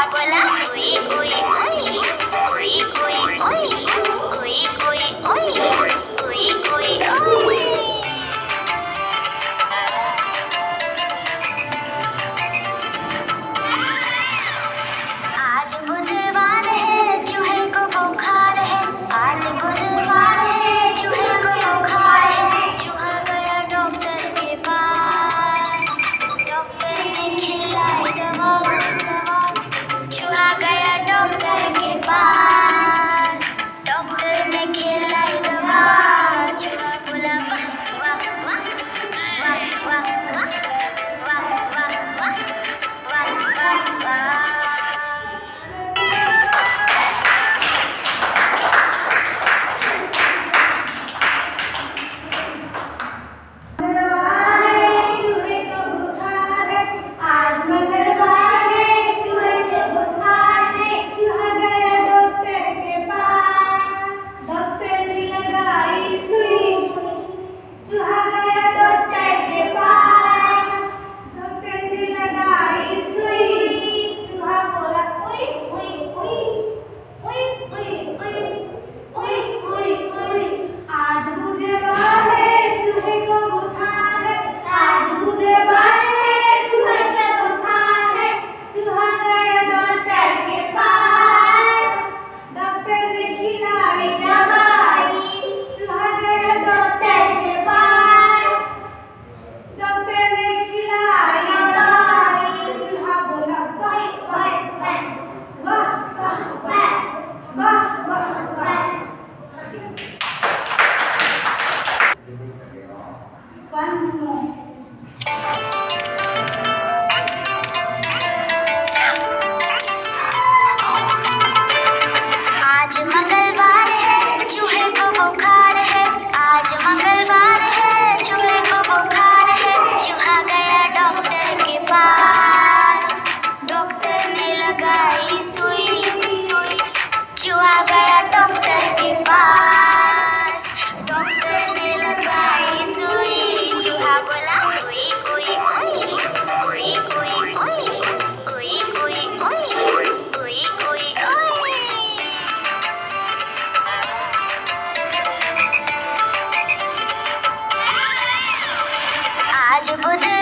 Hola, 我不自